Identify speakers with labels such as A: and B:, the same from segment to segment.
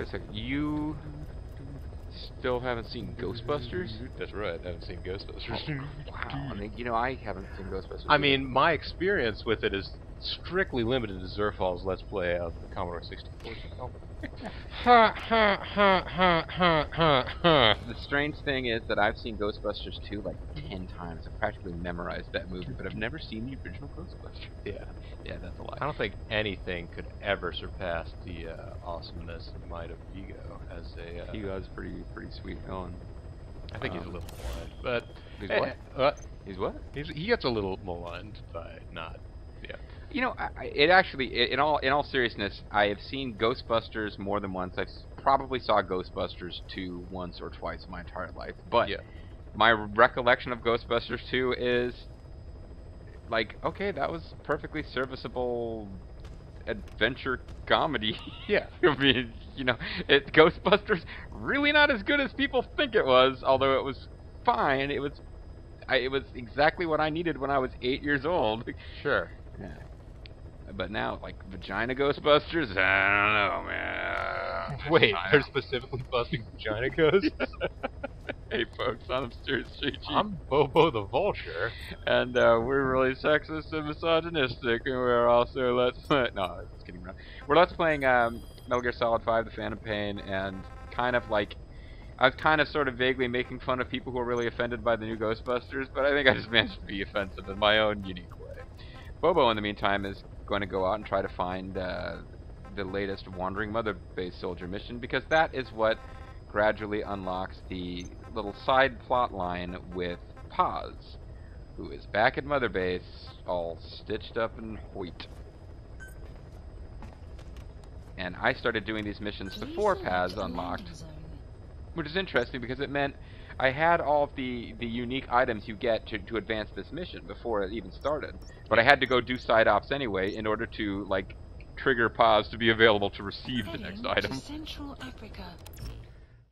A: Wait a second. You still haven't seen Ghostbusters?
B: That's right. I haven't seen Ghostbusters.
A: Oh, wow. I mean, you know, I haven't seen Ghostbusters.
B: I
A: either.
B: mean, my experience with it is strictly limited to Zerfall's Let's Play of the Commodore 64.
A: Ha ha ha ha ha ha ha. The strange thing is that I've seen Ghostbusters 2 like 10 times. I've practically memorized that movie, but I've never seen the original Ghostbusters.
B: Yeah.
A: Yeah, that's a lie.
B: I don't think anything could ever surpass the uh, awesomeness and might of Vigo as a. Uh,
A: He was pretty pretty sweet going.
B: I think he's a
A: um,
B: little maligned, but
A: He's
B: eh,
A: what?
B: uh,
A: He's what?
B: he's, he gets a little maligned by not. Yeah.
A: You know, I, it actually, in all in all seriousness, I have seen Ghostbusters more than once. I probably saw Ghostbusters 2 once or twice in my entire life. But
B: Yeah.
A: my recollection of Ghostbusters 2 is like, okay, that was perfectly serviceable adventure comedy.
B: Yeah.
A: I mean, you know, it, Ghostbusters really not as good as people think it was. Although it was fine. It was, I, it was exactly what I needed when I was eight years old.
B: Sure.
A: Yeah. But now, like Vagina Ghostbusters, I don't know, man.
B: Wait, they're specifically busting vagina ghosts?
A: hey, folks, I'm Mysterious Street
B: I'm Bobo the Vulture.
A: and uh, we're really sexist and misogynistic, and we're also let's play. No, just kidding around. We're let's playing um, Metal Gear Solid 5: The Phantom Pain, and kind of like. I was kind of sort of vaguely making fun of people who are really offended by the new Ghostbusters, but I think I just managed to be offensive in my own unique way. Bobo, in the meantime, is going to go out and try to find uh, the latest Wandering Mother Base Soldier mission because that is what gradually unlocks the little side plot line with Paz, who is back at Mother Base, all stitched up in Hoyt. And I started doing these missions before Paz unlocked, which is interesting because it meant I had all of the, the unique items you get to, to advance this mission before it even started. But I had to go do side ops anyway in order to, like, trigger Paz to be available to receive the next item.
C: Central Africa.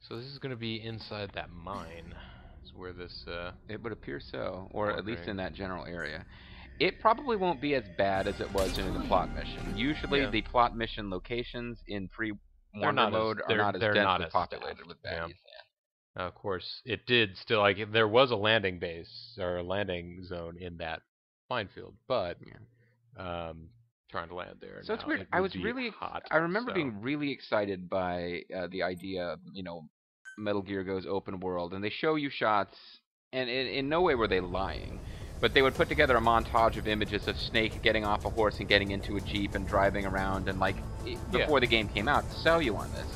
B: So this is going to be inside that mine. Is where this. Uh,
A: It would appear so, or at least in that general area. It probably won't be as bad as it was in the plot mission. Usually
B: Yeah.
A: the plot mission locations in free
B: They're as-
A: mode are not as
B: they're
A: densely
B: not as
A: populated
B: staffed,
A: with
B: yeah.
A: Baddies.
B: of course, it did still like there was a landing base or a landing zone in that minefield, but um, trying to land there.
A: So it's weird.
B: it
A: I was really,
B: hot.
A: I remember
B: so-
A: being really excited by uh, the idea of, you know, Metal Gear goes open world, and they show you shots, and in, in no way were they lying, but they would put together a montage of images of Snake getting off a horse and getting into a jeep and driving around, and like i-
B: Yeah.
A: before the game came out, to sell you on this.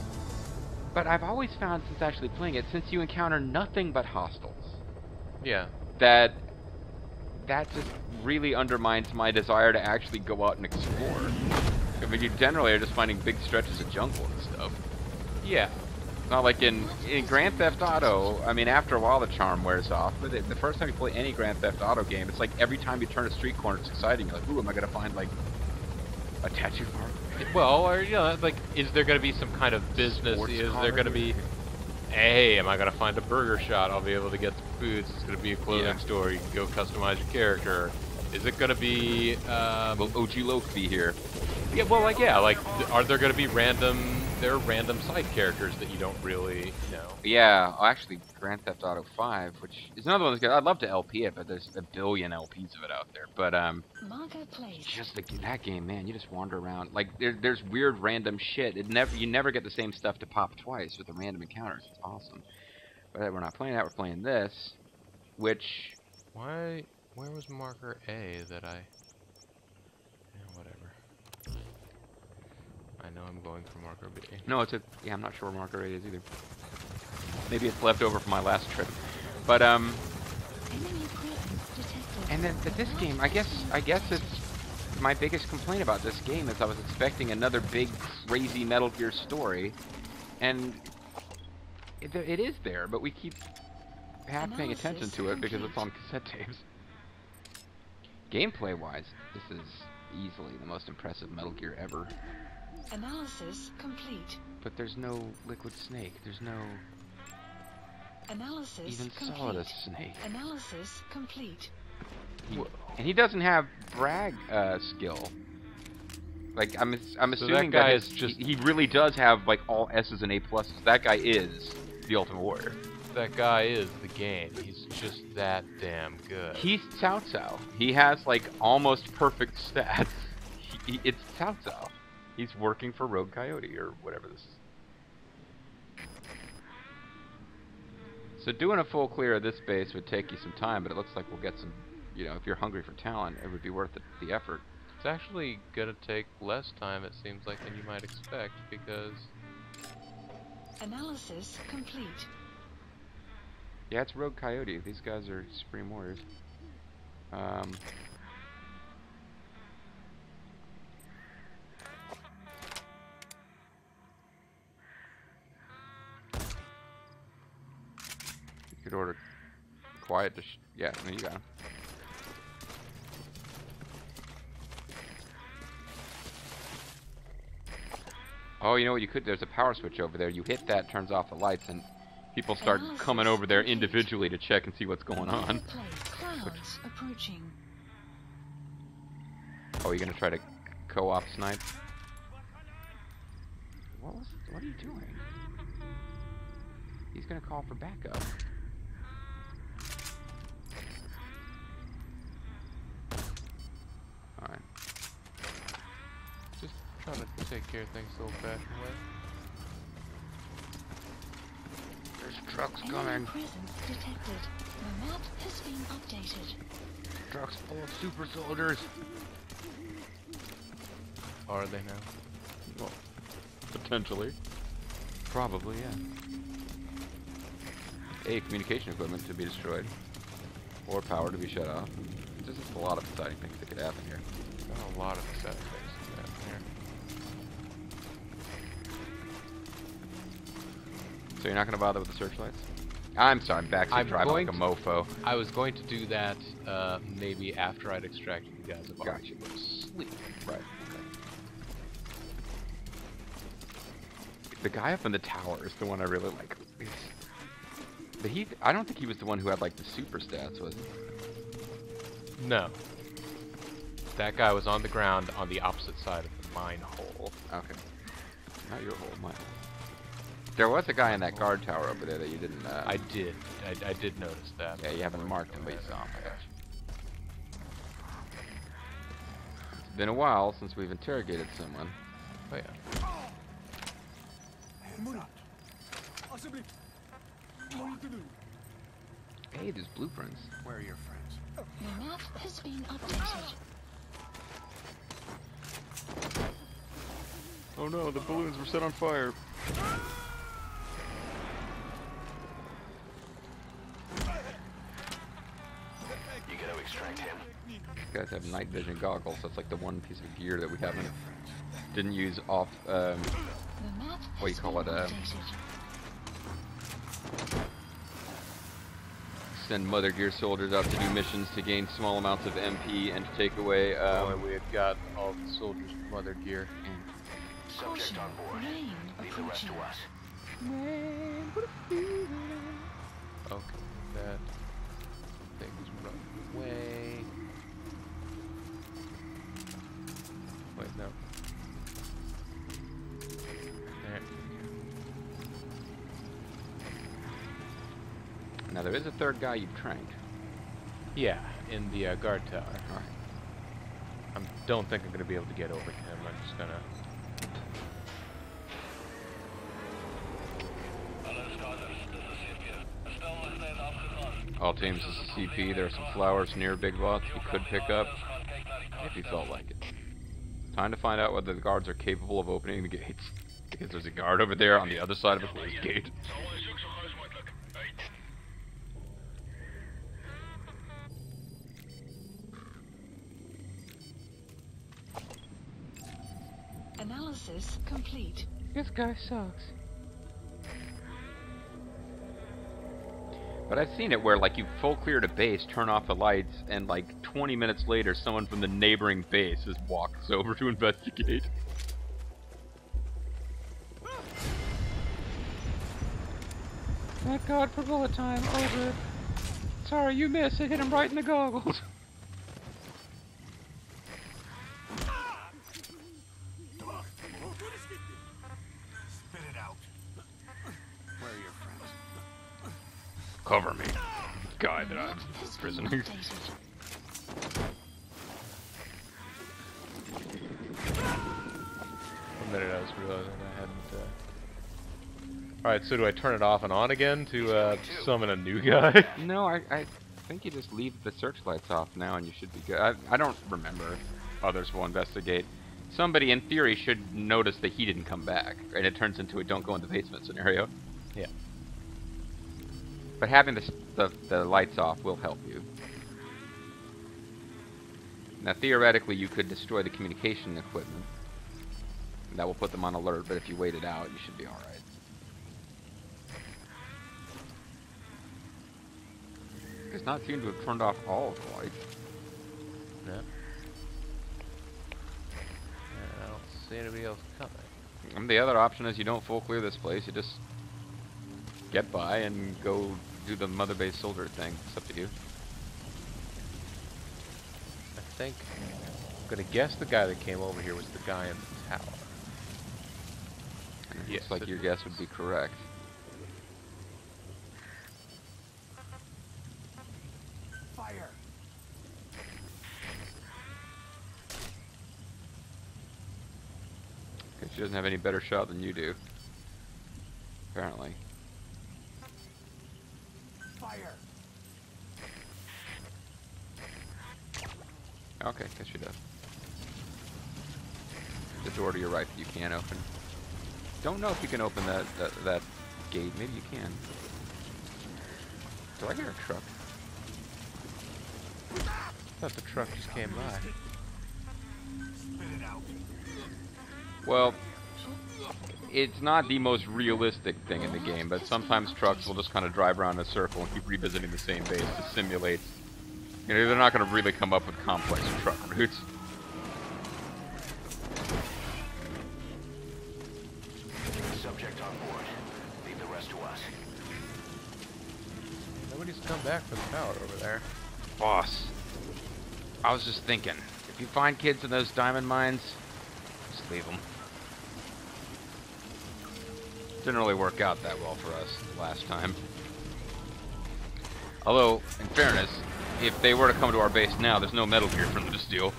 A: But I've always found since actually playing it, since you encounter nothing but hostiles,
B: Yeah.
A: that that just really undermines my desire to actually go out and explore. I mean, you generally are just finding big stretches of jungle and stuff.
B: Yeah.
A: It's not like in, in Grand Theft Auto, I mean, after a while the charm wears off, but it, the first time you play any Grand Theft Auto game, it's like every time you turn a street corner, it's exciting. You're like, ooh, am I going to find, like, a tattoo parlor?
B: Well, or you know, like, is there going to be some kind of business?
A: Sports
B: is there going to be? Hey, am I going to find a burger shot? I'll be able to get some foods. It's going to be a clothing
A: Yeah.
B: store. You can go customize your character. Is it going to be? Um,
A: Will OG Loc be here?
B: yeah. Well, like, yeah. Like, are there going to be random? There are random side characters that you don't really know.
A: Yeah, oh, actually, Grand Theft Auto 5, which is another one that's good. I'd love to LP it, but there's a billion LPs of it out there. But, um,
C: Margot Place.
A: just the, that game, man, you just wander around. Like there, there's weird random shit. It never, you never get the same stuff to pop twice with the random encounters. It's awesome. But we're not playing that. We're playing this, which
B: Why? Where was marker A that I? Yeah, whatever. I know I'm going for marker B.
A: no, it's a yeah. I'm not sure where marker A is either. Maybe it's left over from my last trip. But um,
C: Enemy presence detected.
A: and then but this game, I guess, I guess it's my biggest complaint about this game is I was expecting another big crazy Metal Gear story, and it, it is there, but we keep half paying attention to it because it's on cassette tapes. Gameplay wise, this is easily the most impressive Metal Gear ever.
C: Analysis complete.
A: But there's no Liquid Snake. There's no
C: Analysis
A: even
C: complete.
A: Solidus Snake.
C: Analysis complete.
A: He- and he doesn't have brag uh, skill. Like I'm, I'm
B: So
A: assuming
B: that guy
A: his-
B: is just-
A: he, he really does have like all S's and A pluses. That guy is the Ultimate Warrior.
B: That guy is the game. He's just that damn good.
A: He's Cao Cao. He has like almost perfect stats. He, he- it's Cao Cao. He's working for Rogue Coyote or whatever this is. So doing a full clear of this base would take you some time, but it looks like we'll get some. You know, if you're hungry for talent, it would be worth it, the effort.
B: It's actually gonna take less time, it seems like, than you might expect, because
C: Analysis complete.
A: Yeah, it's Rogue Coyote. These guys are Supreme Warriors. Um, you could order quiet to sh- yeah, I mean, you got 'em. Oh, you know what you could? There's a power switch over there. You hit that, turns off the lights, and people start coming over there individually to check and see what's going on.
C: Clouds approaching.
A: Oh, you're gonna try to co-op snipe? What was? What are you doing? He's gonna call for backup.
B: Care things the old-fashioned way.
A: There's trucks
C: Enemy
A: coming.
C: presence detected. The map has been updated.
A: Trucks full of super soldiers.
B: Are they now?
A: Well, potentially. Probably, yeah. A communication equipment to be destroyed, or power to be shut off. There's just a lot of exciting things that could happen here.
B: Got a lot of exciting things down here.
A: So you're not going to bother with the searchlights? I'm sorry, I'm backseat
B: I'm
A: driving like a mofo.
B: I was going to do that uh, maybe after I'd extracted you guys of
A: Gotcha.
B: sleep.
A: Right. Okay. The guy up in the tower is the one I really like. But he, I don't think he was the one who had like the super stats, was he?
B: No. That guy was on the ground on the opposite side of the mine hole.
A: Okay. Not your hole, my hole. There was a guy in that guard tower over there that you didn't. Uh,
B: I did. I, I did notice that.
A: Yeah, you haven't marked him, but you saw him. I got you. It's been a while since we've interrogated someone.
B: Oh yeah.
A: Hey, there's blueprints.
D: Where are your friends?
C: The map has been updated.
A: Oh no, the balloons were set on fire. Guys have night vision goggles. That's like the one piece of gear that we haven't didn't use off. Um, What do you call it, uh, send Mother Gear soldiers out to do missions to gain small amounts of MP and to take away. Um,
B: and we had got all the soldiers from other gear.
D: Subject on board. Leave the rest to
C: approaching.
D: us.
A: Third guy you've trained?
B: Yeah, in the uh, guard tower.
A: All right.
B: I don't think I'm gonna be able to get over to him. I'm just gonna.
A: All teams, this is CP. There are some flowers near Big Boss you could pick up if you felt like it. Time to find out whether the guards are capable of opening the gates. Because there's a guard over there on the other side of a closed gate.
C: Complete.
A: This guy sucks. But I've seen it where like you full cleared a base, turn off the lights, and like 20 minutes later, someone from the neighboring base just walks over to investigate. Thank God for bullet time. Over. Sorry, you missed. It hit him right in the goggles. cover me. Guy
C: The
A: that I'm
C: map has been
A: imprisoning.
C: updated.
B: One minute I was realizing I hadn't. Uh... Alright, so do I turn it off and on again to uh, summon a new guy?
A: No, I, I think you just leave the searchlights off now and you should be good. I, I don't remember. Others will investigate. Somebody, in theory, should notice that he didn't come back, and it turns into a don't go in the basement scenario.
B: Yeah.
A: But having the, the, the lights off will help you. Now, theoretically, you could destroy the communication equipment. That will put them on alert, but if you wait it out, you should be alright. Does not seem to have turned off all of the lights.
B: No. I don't see anybody else coming.
A: And the other option is you don't full clear this place, you just get by and go do the mother base soldier thing. It's up to you.
B: I think I'm gonna guess the guy that came over here was the guy in the tower.
A: And
B: Yes,
A: looks like
B: it
A: your guess would be correct.
D: Fire.
A: Because she doesn't have any better shot than you do. Apparently.
D: Fire.
A: Okay, guess she does. The door to your right that you can't open. Don't know if you can open that, that, that gate. Maybe you can. Do I hear a truck?
B: I thought the truck just came by.
A: Well, it's not the most realistic thing in the game, but sometimes trucks will just kind of drive around in a circle and keep revisiting the same base to simulate. You know, they're not going to really come up with complex truck routes.
D: Subject on board. Leave the rest to us.
B: Nobody's come back from the tower over there.
A: Boss, I was just thinking, if you find kids in those diamond mines, just leave them. Didn't really work out that well for us last time. Although, in fairness, if they were to come to our base now, there's no Metal Gear for them to steal.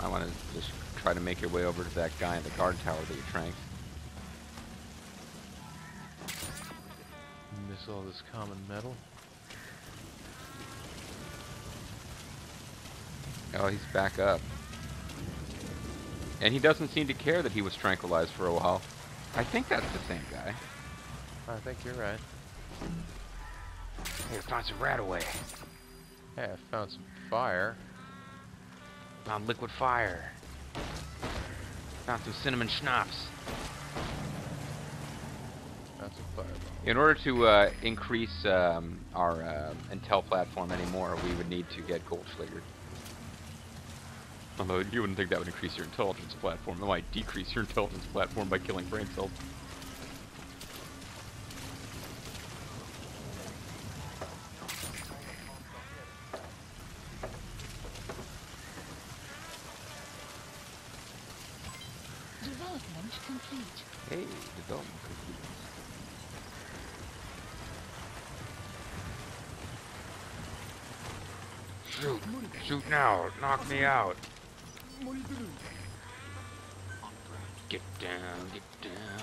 A: I want to just try to make your way over to that guy in the guard tower that you tranked.
B: Miss all this common metal.
A: Oh, he's back up. And he doesn't seem to care that he was tranquilized for a while. I think that's the same guy.
B: I think you're right.
A: Here, find some rat away.
B: Hey, I found some fire.
A: Found liquid fire. Found some cinnamon schnapps.
B: Found some fireball.
A: In order to uh, increase um, our uh, intel platform anymore, we would need to get gold Goldschlager. Although you wouldn't think that would increase your intelligence platform. It might decrease your intelligence platform by killing brain cells.
C: Development complete.
A: Hey, development complete. Shoot! Shoot now! Knock me out! Get down, get down.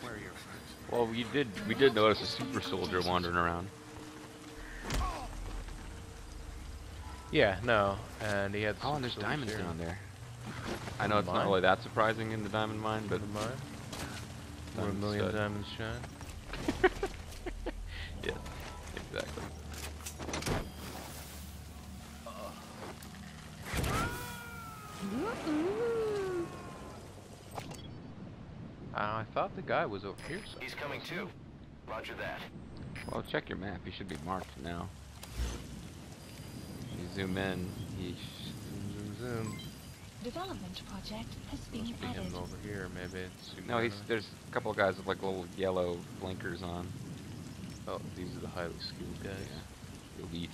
D: Where are your friends?
A: Well, we did we did notice a super soldier wandering around.
B: Yeah, no. And he had
A: Oh, and there's diamonds
B: here.
A: down there. I know it's not really that surprising in the diamond mine, but
B: Never mind. Where a million
A: stud.
B: diamonds shine.
A: yes, exactly.
B: I thought the guy was over here somewhere.
D: He's coming too. Roger that.
A: Well, check your map. He should be marked now. You zoom in. He
B: Zoom, zoom, zoom.
C: Development project has been
B: Must be
C: added.
B: him over here, maybe. Zoom
A: no, he's there's a couple of guys with like little yellow blinkers on.
B: Oh, these are the highly skilled guys.
A: Elite.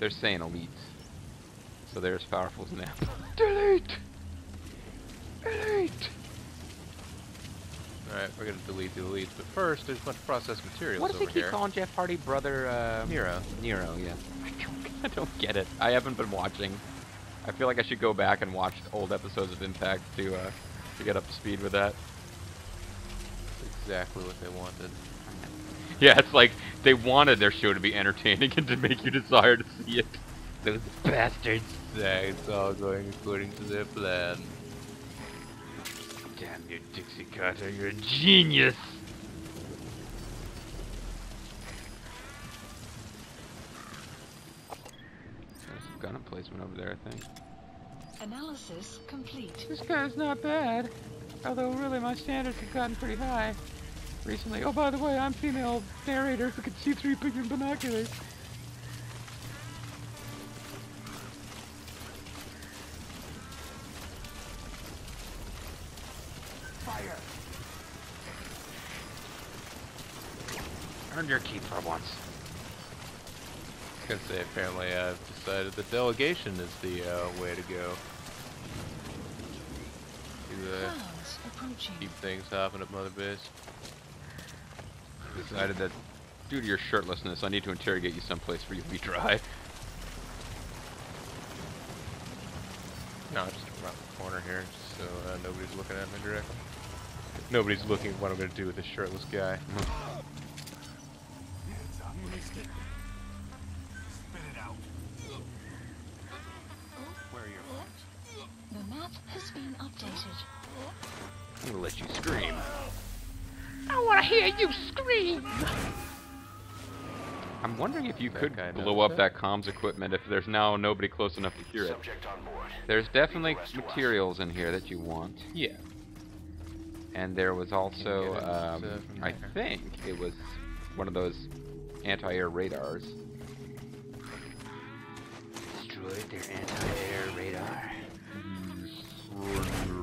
A: They're saying elite. So they're as powerful as an apple. Delete! Elite!
B: Alright, we're gonna delete the elites, but first, there's a bunch of processed materials
A: What does he keep
B: here.
A: calling Jeff Hardy brother? Uh,
B: Nero.
A: Nero, yeah. I don't, I don't get it. I haven't been watching. I feel like I should go back and watch old episodes of Impact to uh, to get up to speed with that.
B: That's exactly what they wanted.
A: Yeah, it's like they wanted their show to be entertaining and to make you desire to see it. Those bastards.
B: Yeah, it's all going according to their plan.
A: Damn you, Dixie Carter, you're a genius. There's some gun emplacement over there, I think.
C: Analysis complete.
A: This guy's not bad. Although really my standards have gotten pretty high recently. Oh, by the way, I'm female narrator who can see through picture binoculars. Your keep for once.
B: I was apparently I've decided that delegation is the uh, way to go. To uh, keep things hopping at Mother Base.
A: Decided that due to your shirtlessness, I need to interrogate you someplace where you'll be dry.
B: No, I'm just around the corner here, just so uh, nobody's looking at me directly. Nobody's looking at what I'm gonna do with this shirtless guy.
C: Has been updated.
A: I'm gonna let you scream. I wanna hear you scream! I'm wondering if you
B: That
A: could blow up
B: that?
A: that comms equipment if there's now nobody close enough to hear it.
D: Subject on board.
A: There's definitely
D: Leave the rest to us.
A: materials in here that you want.
B: Yeah.
A: And there was also, um,
B: uh,
A: I think it was one of those anti-air radars. Destroyed their anti-air radar. For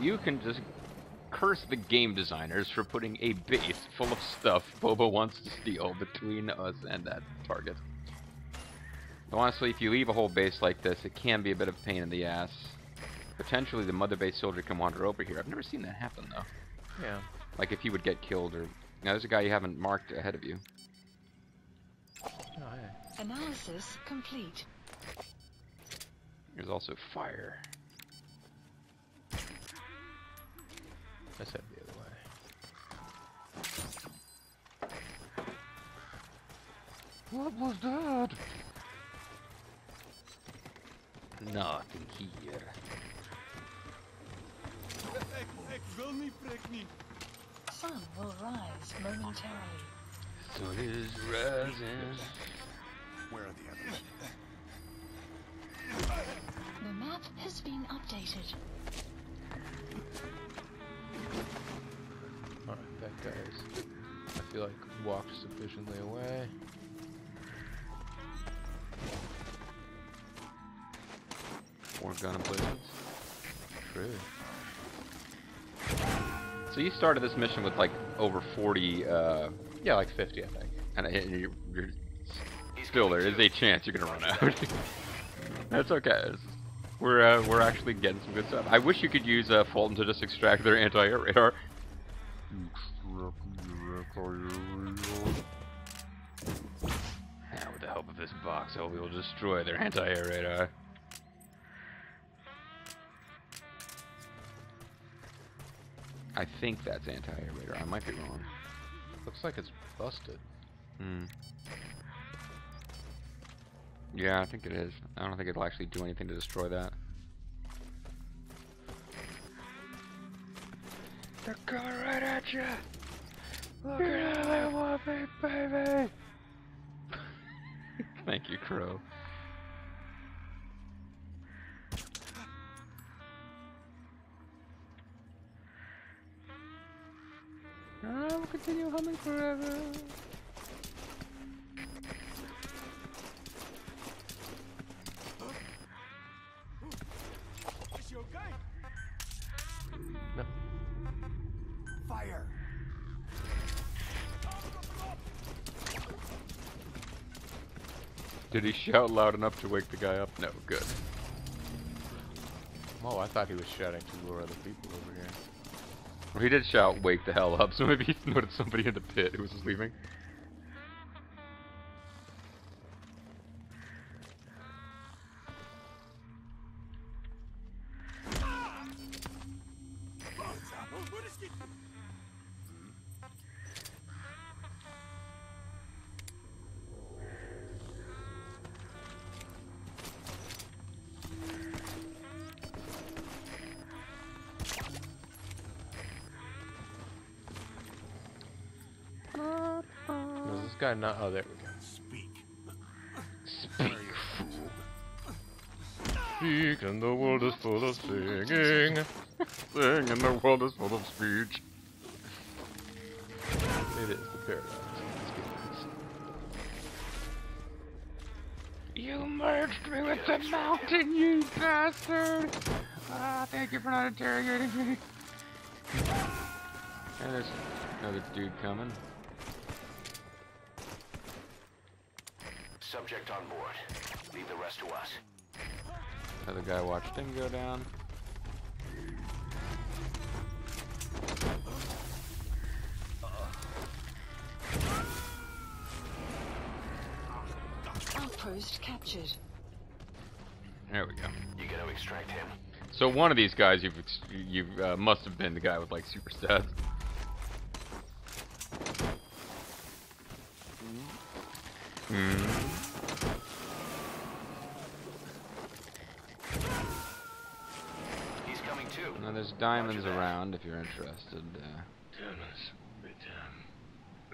A: you can just curse the game designers for putting a base full of stuff Bobo wants to steal between us and that target. Though honestly, if you leave a whole base like this, it can be a bit of a pain in the ass. Potentially the mother base soldier can wander over here. I've never seen that happen though.
B: Yeah.
A: Like if he would get killed or... Now there's a guy you haven't marked ahead of you.
B: Oh, hey.
C: Analysis complete.
A: There's also fire.
B: I head the other way.
A: What was that? Nothing here.
C: Sun will rise momentarily.
A: Sun is rising.
D: Where are the others?
C: The map has been updated.
B: Alright, that guy's, I feel like, walked sufficiently away.
A: More gun emplacements.
B: True.
A: So you started this mission with like over 40, uh,
B: Yeah, like 50, I think.
A: and and you're, you're still there is a chance you're gonna run out. That's okay. It's- we're uh, we're actually getting some good stuff. I wish you could use uh, Fulton to just extract their anti-air radar. Now, with the help of this box, I hope we will destroy their anti-air radar. I think that's anti-air radar. I might be wrong.
B: Looks like it's busted.
A: Hmm. Yeah, I think it is. I don't think it'll actually do anything to destroy that. They're coming right at you! Look at want me, baby! Thank you, Crow.
B: I will continue humming forever.
A: Did he shout loud enough to wake the guy up? No, good.
B: Oh, I thought he was shouting to lure other people over here.
A: Well, he did shout, wake the hell up, so maybe he noticed somebody in the pit who was sleeping.
B: Guy not? Oh, there we go.
D: Speak.
A: Speak, fool.
B: Speak and the world is full of singing.
A: Sing and the world is full of speech.
B: It is the paradox. Let's get this.
A: You merged me with the mountain, you bastard! Ah, thank you for not interrogating me. And there's another dude coming.
D: Subject on board. Leave the rest to us.
A: Other guy watched him go down.
C: Outpost captured.
A: There we go.
D: You gotta extract him.
A: So one of these guys you've you uh, must have been the guy with like super stats. Hmm.
D: He's coming too.
A: And there's diamonds around if you're interested. Uh,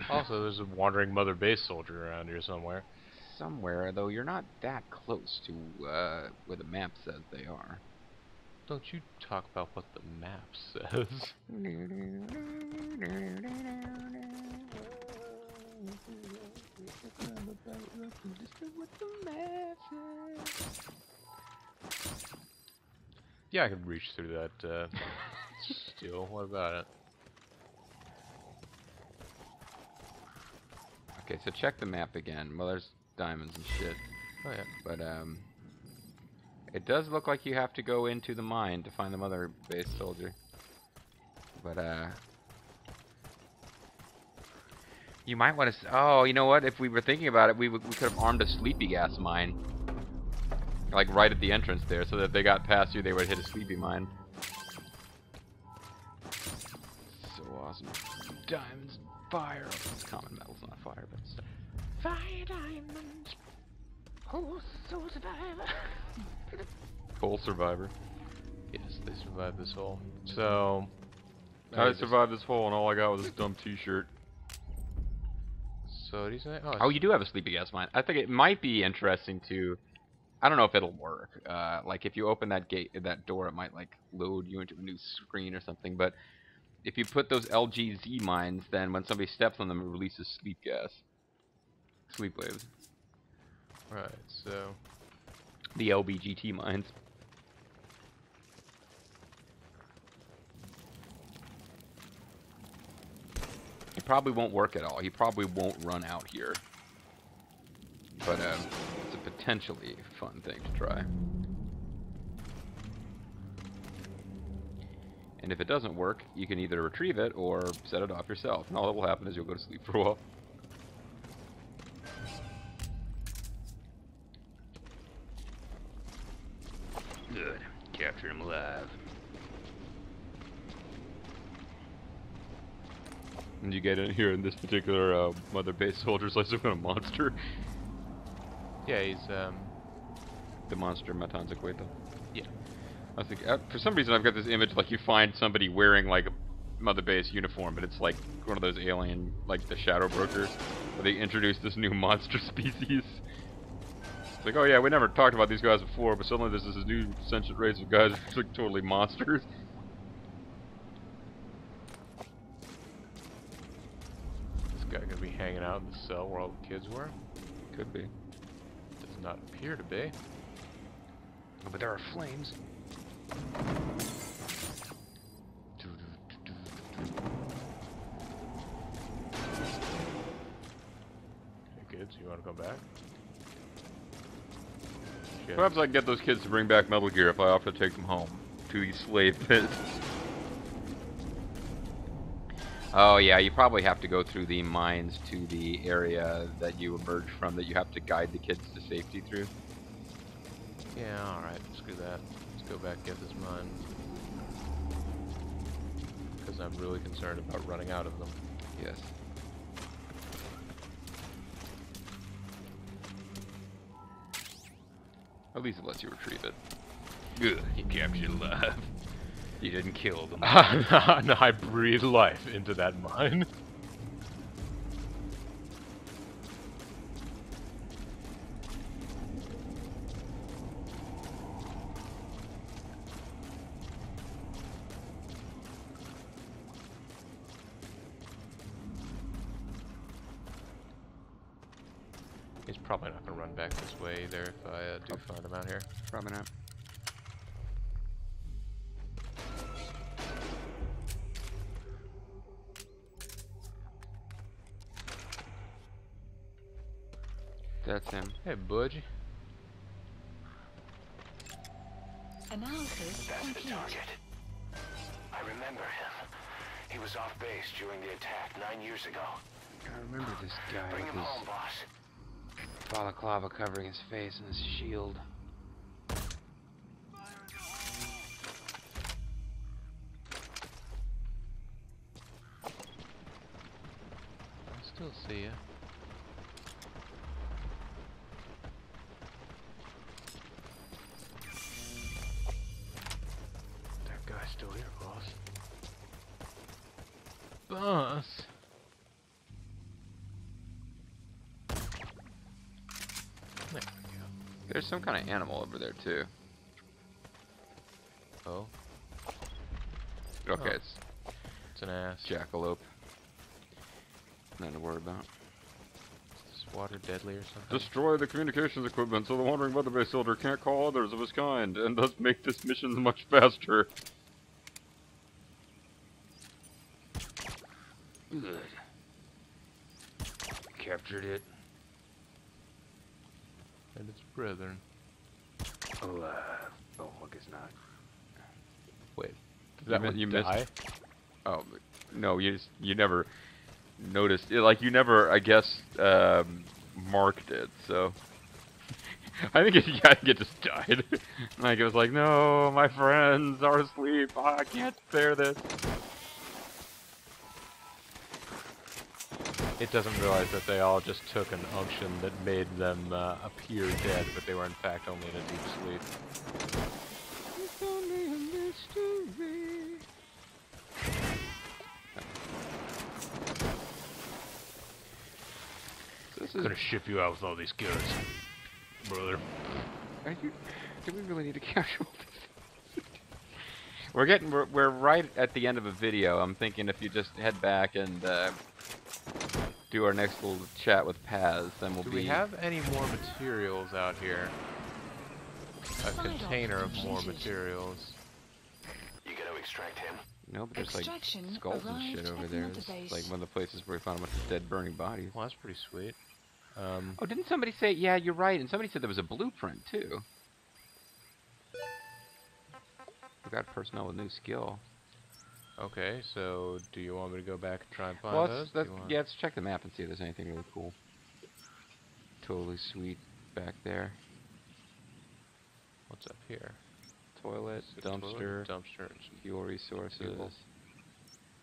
B: Also, there's a wandering mother base soldier around here somewhere.
A: somewhere, though you're not that close to uh, where the map says they are.
B: Don't you talk about what the map says. Yeah, I could reach through that uh, steel. What about it?
A: Okay, so check the map again. Well, there's diamonds and shit,
B: Oh yeah.
A: but um, it does look like you have to go into the mine to find the mother base soldier. But uh, you might want to. Oh, you know what? If we were thinking about it, we would, we could have armed a sleepy gas mine, like right at the entrance there, so that if they got past you, they would hit a sleepy mine. So awesome. Diamonds, fire. It's common metal's not fire, but still. Fire diamonds. Oh, soul survivor. Coal survivor.
B: Yes, they survived this hole. So.
A: I
B: just-
A: survived this hole, and all I got was this dumb T-shirt.
B: So what do you say? Oh,
A: Oh, you do have a sleepy gas mine. I think it might be interesting to. I don't know if it'll work. Uh, like if you open that gate, that door, it might like load you into a new screen or something. But if you put those LGZ mines, then when somebody steps on them, it releases sleep gas. Sleep waves.
B: right. So
A: The LBGT mines. It probably won't work at all. He probably won't run out here. But um, it's a potentially fun thing to try. And if it doesn't work, you can either retrieve it or set it off yourself. And all that will happen is you'll go to sleep for a while. Good. Capture him alive. And you get in here, and this particular uh, mother base soldier's like some kind of monster.
B: Yeah, he's um.
A: The monster Matanza Cueto.
B: Yeah.
A: I think uh, for some reason I've got this image like you find somebody wearing like a mother base uniform, but it's like one of those alien, like the Shadow Brokers, where they introduce this new monster species. It's like, oh yeah, we never talked about these guys before, but suddenly there's this new sentient race of guys who's like totally monsters.
B: This guy gonna be hanging out in the cell where all the kids were?
A: Could be.
B: Does not appear to be.
A: Oh, but there are flames.
B: Hey kids, you want to go back? Shit.
A: Perhaps I can get those kids to bring back Metal Gear if I offer to take them home to the slave pit. Oh yeah, you probably have to go through the mines to the area that you emerge from that you have to guide the kids to safety through.
B: Yeah, alright, screw that. Let's go back get this mine. Because I'm really concerned about running out of them.
A: Yes. At least it lets you retrieve it. Good, you captured alive. You didn't kill them.
B: and I breathed life into that mine.
C: Analysis
D: That's the
C: complete.
D: target. I remember him. He was off base during the attack nine years ago.
A: I remember this guy
D: Bring him home, boss.
A: balaclava covering his face and his shield.
B: I still see you.
A: Some kind of animal over there too.
B: Oh,
A: Okay,
B: Oh.
A: it's
B: it's an ass.
A: jackalope. Nothing to worry about.
B: Is this water deadly or something?
A: Destroy the communications equipment so the wandering weather-based soldier can't call others of his kind, and thus make this mission much faster. Good. Captured it.
B: and its brethren.
A: Alive. Oh, I guess not.
B: Wait, did
A: You
B: that
A: mi-
B: one
A: you missed-
B: die?
A: Oh, no, you just, you never noticed, it, like, you never, I guess, um, marked it, so. I think it, yeah, I think it just died. like, it was like, no, my friends are asleep, I can't bear this.
B: It doesn't realize that they all just took an unction that made them uh, appear dead, but they were in fact only in a deep sleep.
A: It's only a mystery. This is,
B: Gonna ship you out with all these goods, brother.
A: are you, do we really need to capture all this? we're getting, we're, we're right at the end of a video. I'm thinking if you just head back and uh, do our next little chat with Paz, then we'll
B: Do
A: be.
B: we have any more materials out here? A container of more materials.
D: You gotta extract him.
A: No, but there's like
C: Extraction
A: skulls and shit over there. It's like one of the places where we found a bunch of dead, burning bodies.
B: Well, that's pretty sweet. Um,
A: Oh, didn't somebody say? Yeah, you're right. And somebody said there was a blueprint too. We got personnel with new skill.
B: Okay, so do you want me to go back and try and find
A: well,
B: those?
A: let's,
B: Do
A: let's,
B: you want-
A: yeah, let's check the map and see if there's anything really cool. Totally sweet back there.
B: What's up here?
A: Toilet,
B: a toilet?
A: dumpster,
B: Dumpster.
A: fuel resources.
B: Fuel.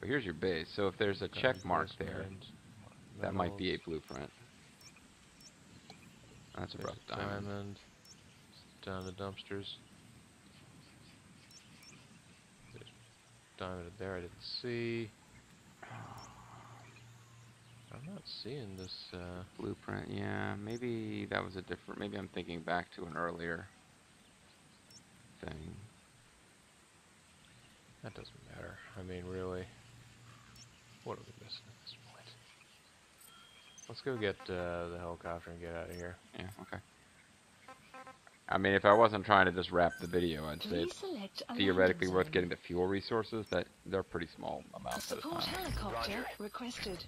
A: Here's your base. So if there's a
B: guns,
A: check mark there,
B: investments,
A: that might be a blueprint. That's a rough diamond.
B: diamond. Down the dumpsters. There's there I didn't see. I'm not seeing this. Uh,
A: Blueprint, yeah. Maybe that was a different. Maybe I'm thinking back to an earlier thing.
B: that doesn't matter. I mean, really, what are we missing at this point? Let's go get uh, the helicopter and get out of here.
A: Yeah, okay. I mean, if I wasn't trying to just wrap the video, I'd say it's theoretically worth getting the fuel resources. That they're pretty small amounts at a
C: support
A: time.
C: helicopter
D: Roger.
C: requested.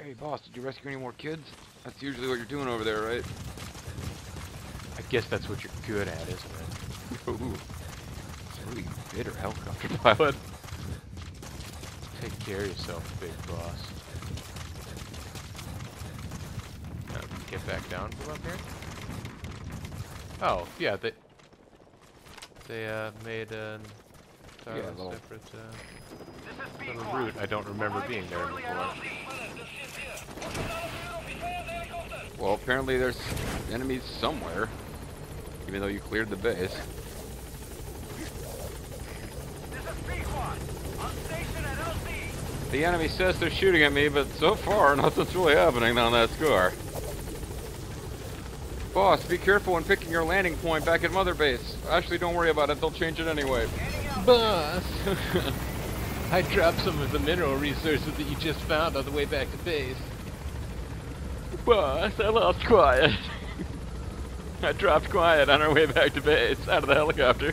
A: Hey, boss, did you rescue any more kids? That's usually what you're doing over there, right?
B: I guess that's what you're good at, isn't it?
A: Ooh, really bitter helicopter pilot.
B: Take care of yourself, big boss. Uh, get back down from up here. Oh, yeah, they they uh, made an
A: Yeah, a little-
B: separate uh, little route. I don't remember being there before.
A: Well, apparently there's enemies somewhere, even though you cleared the base. The enemy says they're shooting at me, but so far nothing's really happening on that score. Boss, be careful when picking your landing point back at Mother Base. Actually, don't worry about it, they'll change it anyway.
B: Boss! I dropped some of the mineral resources that you just found on the way back to base.
A: Boss, I lost quiet. I dropped quiet on our way back to base out of the helicopter.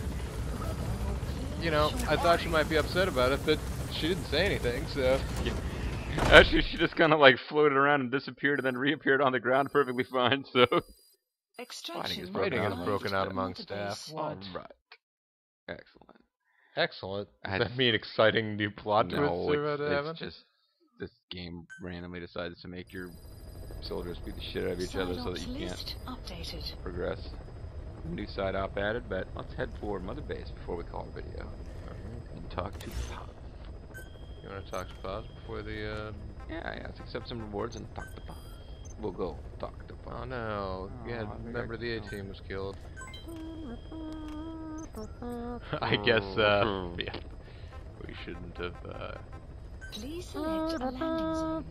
B: You know, I thought she might be upset about it, but she didn't say anything, so...
A: Actually, she just kind of like floated around and disappeared and then reappeared on the ground perfectly fine, so.
C: Extraction
A: is
C: mode
A: broken out
C: activated
A: broken
B: out among staff. What?
A: Alright. Excellent.
B: Excellent. Does
A: I-
B: that mean exciting new plot twists
A: no,
B: are about to
A: it's,
B: happen?
A: just this game randomly decides to make your soldiers beat the shit out of each other so that you can't
C: updated.
A: progress. New side op added, but let's head for Mother Base before we call a video and talk to Pop.
B: You want to talk to Paz before the, uh...
A: Yeah, yeah, let's accept some rewards and talk to Pop. We'll go talk to Pop.
B: Oh no, yeah,
A: Oh, I
B: member of the. A-team was killed. I guess, uh, yeah, we shouldn't have, uh...
C: Please select a landing zone.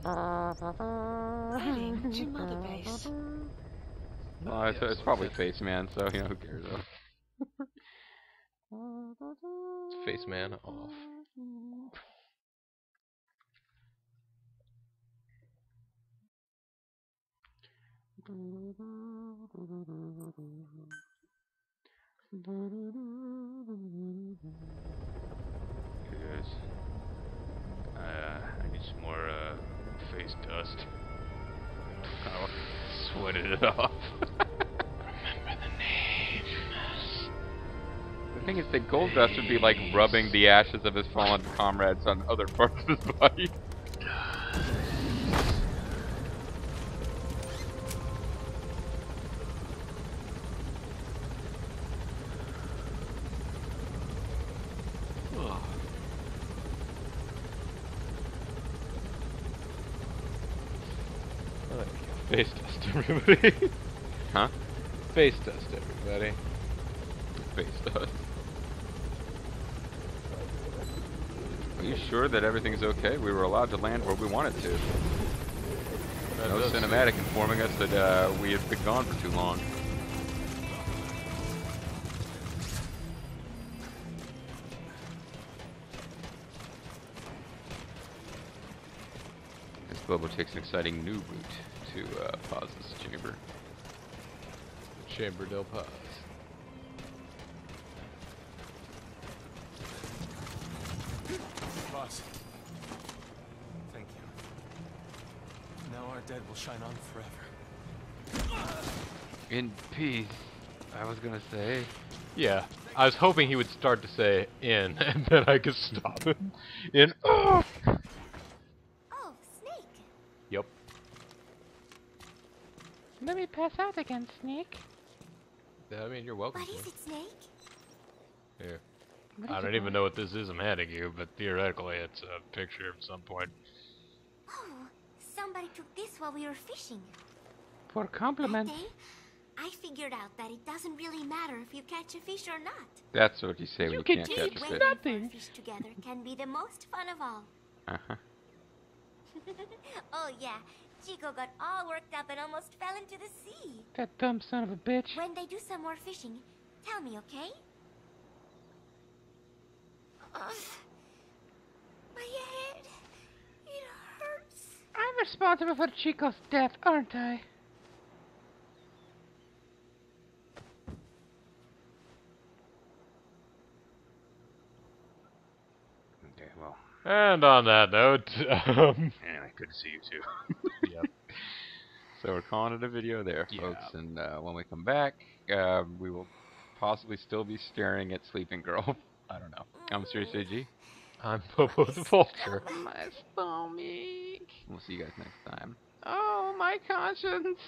C: Heading to Mother Base.
A: Well, it's, it's probably Face Man, so you know who cares though.
B: Face man off.
E: Guys. I, uh, I need some more, uh, face dust. I'll sweated it off.
A: The thing is, that Gold Dust would be like rubbing the ashes of his fallen comrades on other parts of his body.
B: Face dust, everybody.
A: Huh?
B: Face test, everybody.
A: Face dust. Are you sure that everything's okay? We were allowed to land where we wanted to.
B: That
A: No cinematic informing us that uh, we had been gone for too long. This Globo takes an exciting new route to uh, this chamber.
B: Chamber del pause.
F: Boss. Thank you. Now our dead will shine on forever.
A: In peace, I was gonna say.
B: Yeah, I was hoping he would start to say in, and then I could stop him. In. Oh,
G: Snake.
B: Yep.
H: Let me pass out again, Snake.
B: Yeah, I mean, you're welcome.
G: What is it, Snake?
B: Here.
H: What
B: I don't even
H: boy?
B: know what this is I'm handing you, but theoretically it's a picture at some point.
G: Oh, somebody took this while we were fishing.
H: For
G: That
H: compliments.
G: day, I figured out that it doesn't really matter if you catch a fish or not.
A: That's what you say when
H: You
A: you
H: can
A: can't
H: eat
A: catch a
G: When
A: fish.
G: we
H: nothing.
G: fish together can be the most fun of all.
A: Uh-huh.
G: oh yeah, Chico got all worked up and almost fell into the sea.
H: That dumb son of a bitch.
G: When they do some more fishing, tell me, okay? Ugh. My head. It hurts.
H: I'm responsible for Chico's death, aren't I?
E: Okay, well,
B: And on that note, um,
E: anyway, good to see you too.
B: yep.
A: So we're calling it a video there,
B: Yeah.
A: folks. And uh, when we come back, uh, we will possibly still be staring at Sleeping Girl. I don't know. I'm Mysterious JG.
B: I'm Bobo the Vulture.
A: My stomach. We'll see you guys next time.
H: Oh, my conscience.